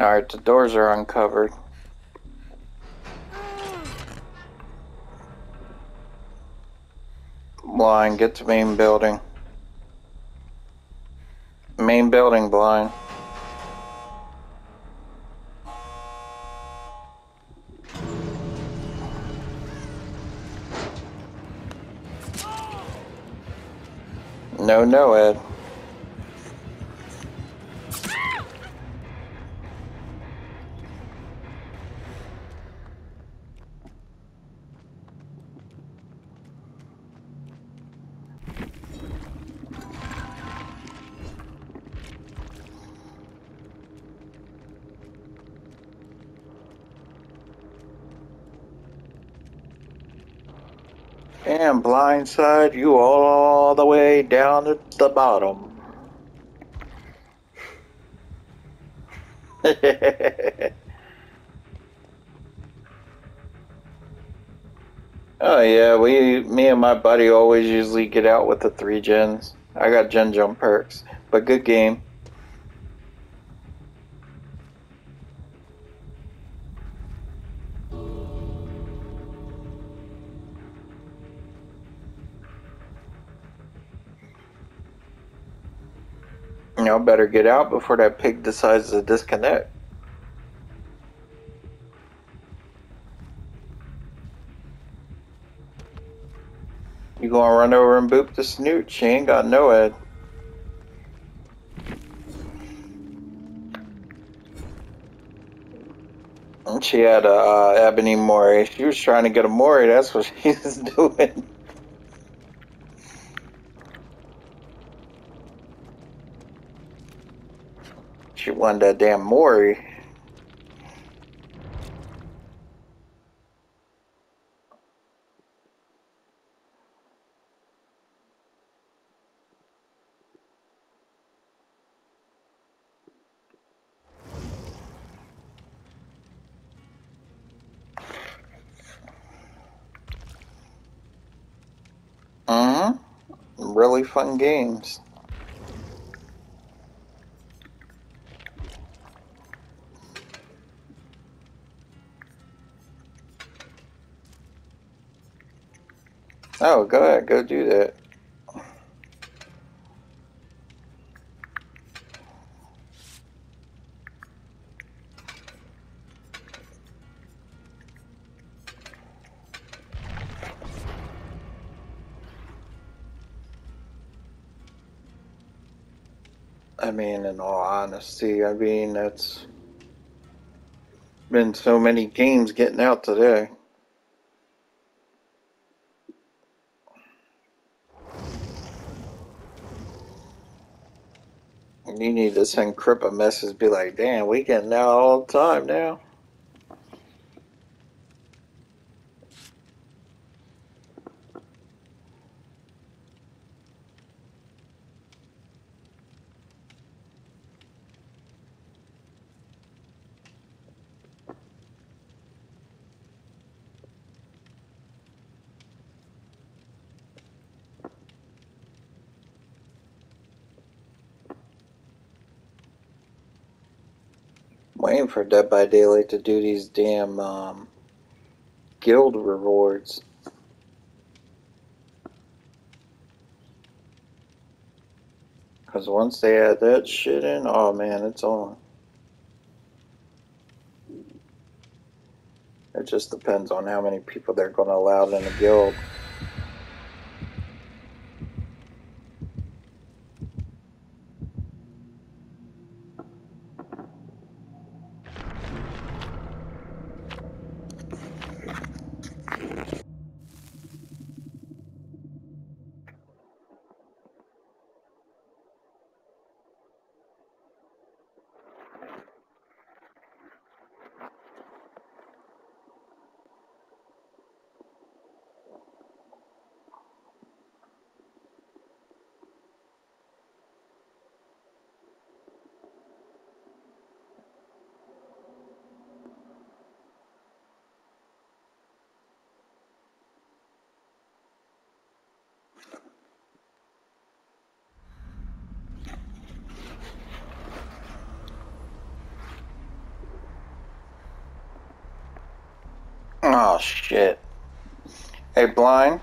Alright, the doors are uncovered. Blind, get to main building. Main building, blind. No, no, Ed. And blindside you all the way down to the bottom. oh yeah, we, me and my buddy always usually get out with the three gens. I got gen jump perks, but good game. Y'all better get out before that pig decides to disconnect. You gonna run over and boop the snoot? She ain't got no head. She had a uh, ebony mori. She was trying to get a mori. That's what she was doing. Wanted that damn mori. Mm-hmm. Really fun games. Oh, go ahead, go do that. I mean, in all honesty, I mean, that's been so many games getting out today. You need to send Crip a message, be like, damn, we getting out all the time now. Waiting for Dead by Daylight to do these damn um, guild rewards. Because once they add that shit in, oh man, it's on. It just depends on how many people they're going to allow in the guild. Oh shit. Hey, blind.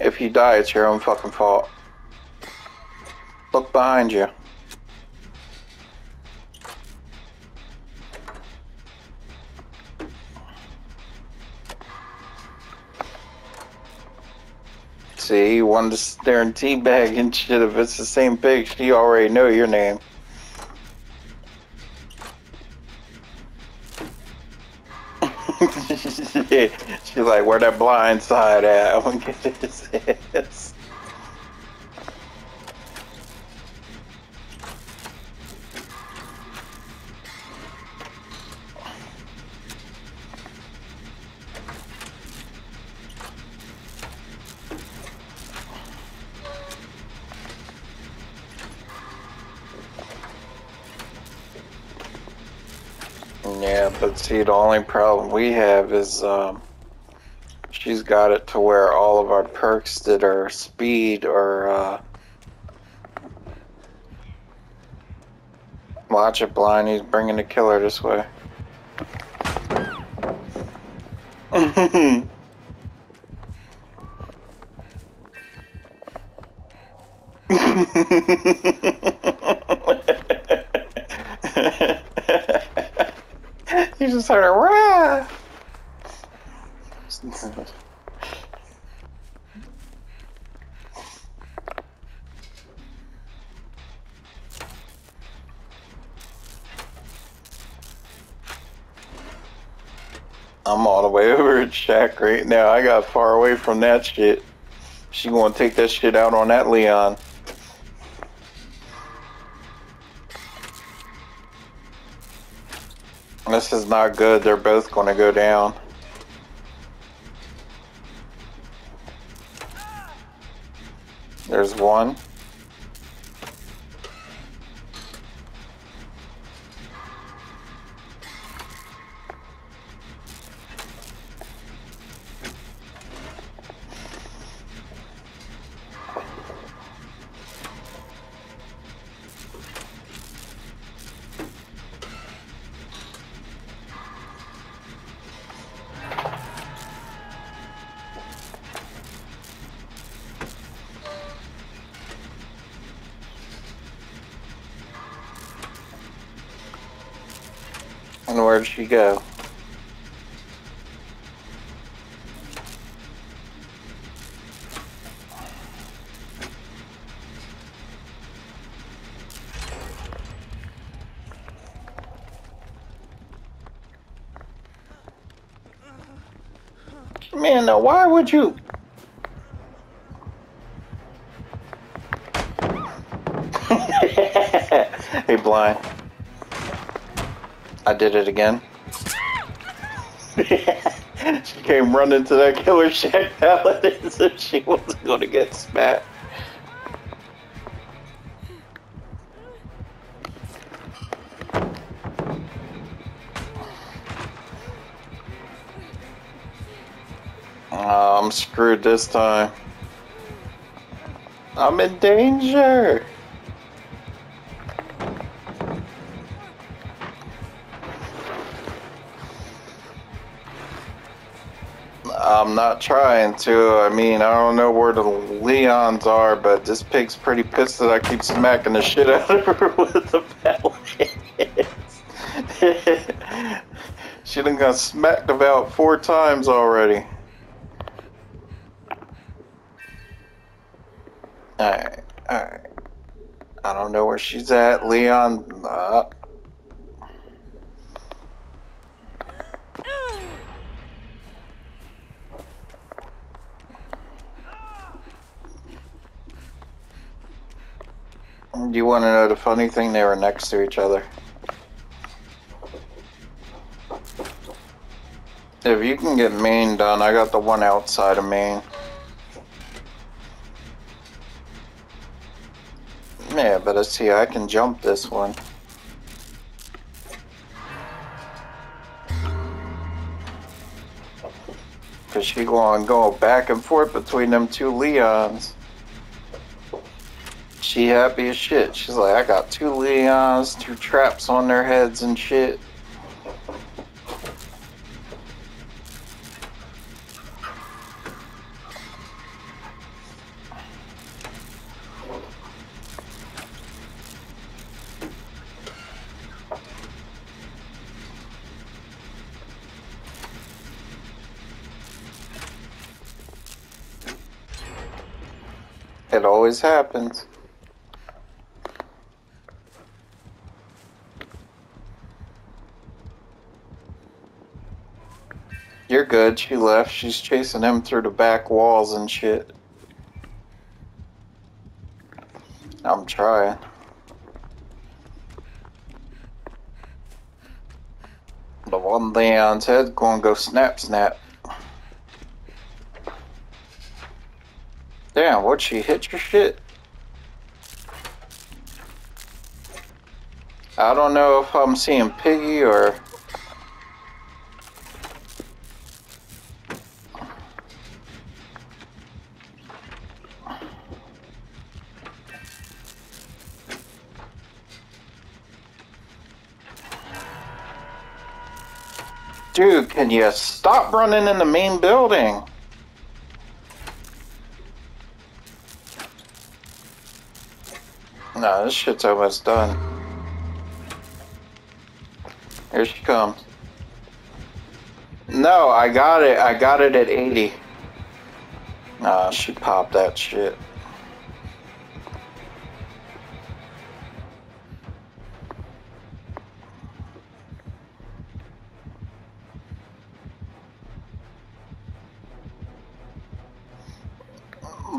If you die, it's your own fucking fault. Look behind you. See, you wanted to stare and teabag and shit. If it's the same pig, she already know your name. She's like, where that blind side at? I'm gonna get his ass. Yeah, but see, the only problem we have is um, she's got it to where all of our perks that are speed or uh, watch it blind. He's bringing the killer this way. I'm all the way over at Shack right now. I got far away from that shit. She gonna take that shit out on that Leon. This is not good. They're both gonna go down. There's one. Where'd she go? Man, now why would you? hey, blind. I did it again. she came running to that killer shack as if she wasn't gonna get smacked. Oh, I'm screwed this time. I'm in danger. I'm not trying to. I mean, I don't know where the Leons are, but this pig's pretty pissed that I keep smacking the shit out of her with the pallet. she done got smacked about four times already. Alright, alright. I don't know where she's at. Leon. Uh, Do you want to know the funny thing? They were next to each other. If you can get main done, I got the one outside of main. Yeah, but let's see, I can jump this one. Cause she going go back and forth between them two Leons she happy as shit. She's like, I got two Leons, two traps on their heads and shit. It always happens. You're good. She left. She's chasing him through the back walls and shit. I'm trying. The one Leon's head gonna go snap snap. Damn, what she hit your shit? I don't know if I'm seeing Piggy or Dude, can you stop running in the main building? No, this shit's almost done. Here she comes. No, I got it. I got it at 80. Nah, she popped that shit.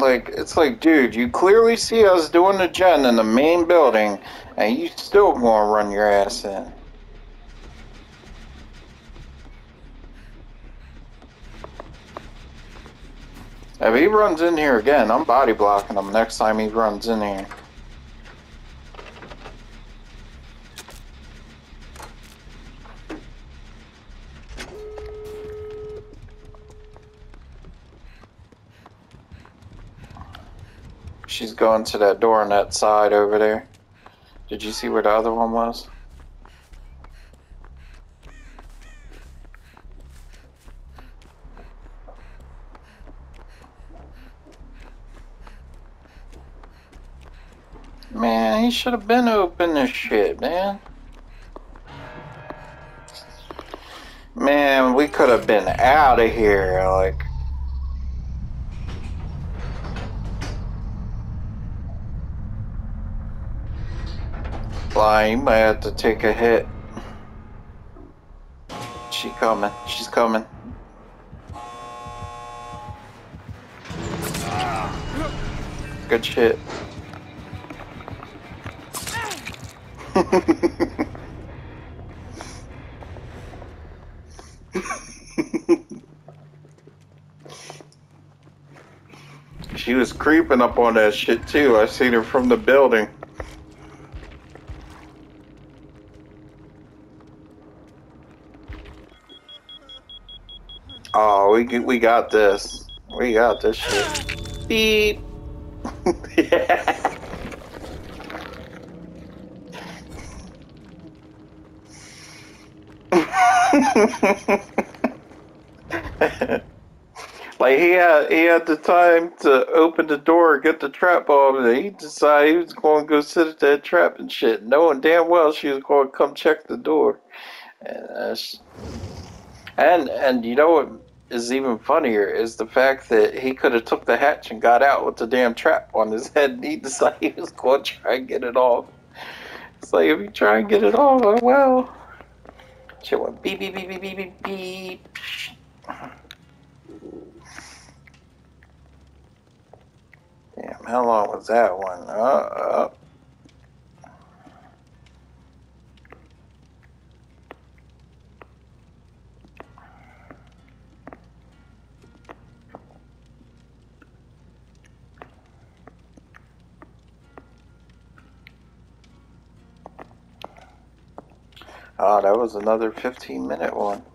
Like it's like, dude, you clearly see us doing the gen in the main building, and you still gonna run your ass in. If he runs in here again, I'm body blocking him next time he runs in here. She's going to that door on that side over there. Did you see where the other one was? Man, he should have been open this shit, man. Man, we could have been out of here, like... Fly, I have to take a hit. She coming. She's coming. Good shit. she was creeping up on that shit too. I seen her from the building. Oh, we we got this. We got this shit. Beep. yeah. like he had he had the time to open the door, get the trap off, and he decided he was going to go sit at that trap and shit, knowing damn well she was going to come check the door. And uh, and and you know what is even funnier is the fact that he could have took the hatch and got out with the damn trap on his head and he decided he was going to try and get it off. It's like, if you try and get it off, oh, well. Shit went beep, beep, beep, beep, beep, beep, beep. Damn, how long was that one? Uh, uh. That was another 15 minute one.